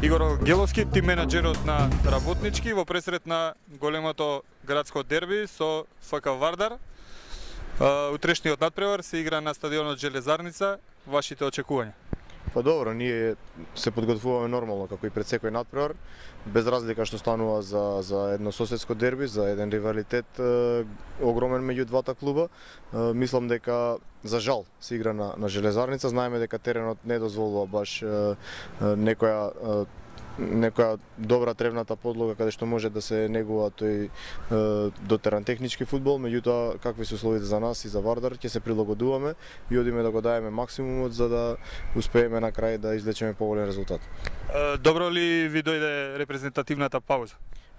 Игор Геловски, тим менеджерот на Работнички во пресрет на големото градско дерби со ФК Вардар. Утрешниот надпревар се игра на стадионот Железарница. Вашите очекувања? Па добро, ние се подготвуваме нормално како и пред секој надпревар, без разлика што станува за за едно соседско дерби, за еден ривалитет е, огромен меѓу двата клуба. Е, мислам дека за жал се игра на на Железарница, знаеме дека теренот не дозволува баш е, некоја некоја добра тревната подлога каде што може да се негува тој е, дотеран технички фудбал, меѓутоа какви се условите за нас и за Вардар, ќе се прилагодуваме и одиме да го даеме максимумот за да успееме на крај да извлечеме поголем резултат. Добро ли ви дојде репрезентативната пауза?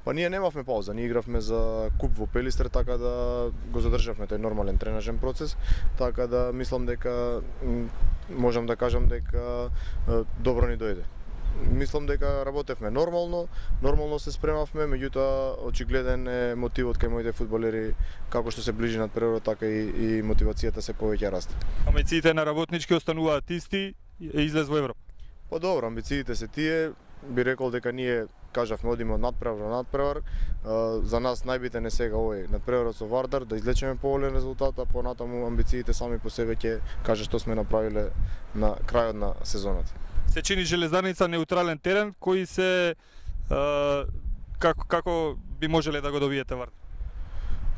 Па ние немавме пауза, ние игравме за куп во Пелистер, така да го задржавме тој нормален тренажен процес, така да мислам дека можам да кажам дека добро ни дојде мислам дека работевме нормално, нормално се спремавме, меѓутоа очигледен е мотивот кај моите фудбалери како што се ближи над прерод, така и, и мотивацијата се повеќе расте. Амбициите на работнички остануваат исти и излез во Европа. Па добро, амбициите се тие, би рекол дека ние кажавме одиме од надпревар во надпревар. За нас најбитен е сега овој надпреварот со Вардар да излечеме поголем резултат, а понатаму амбициите сами по себе ќе каже што сме направиле на крајот на сезоната се чини железарница неутрален терен кој се е, како како би можеле да го добиете Вардар?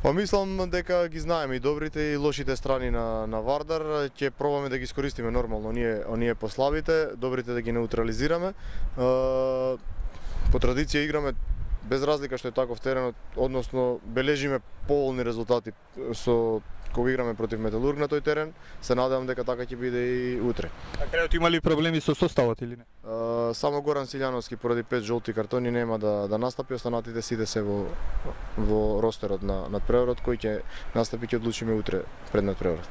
Па мислам дека ги знаеме и добрите и лошите страни на на Вардар, ќе пробаме да ги искористиме нормално оние оние послабите, добрите да ги неутрализираме. Е, по традиција играме без разлика што е таков теренот, односно бележиме поволни резултати со кога играме против Металург на тој терен, се надевам дека така ќе биде и утре. На крајот имали проблеми со составот или не? А, само Горан Силјановски поради пет жолти картони нема да да настапи, останатите сите се во во ростерот на надпреварот кој ќе настапи ќе одлучиме утре пред надпреварот.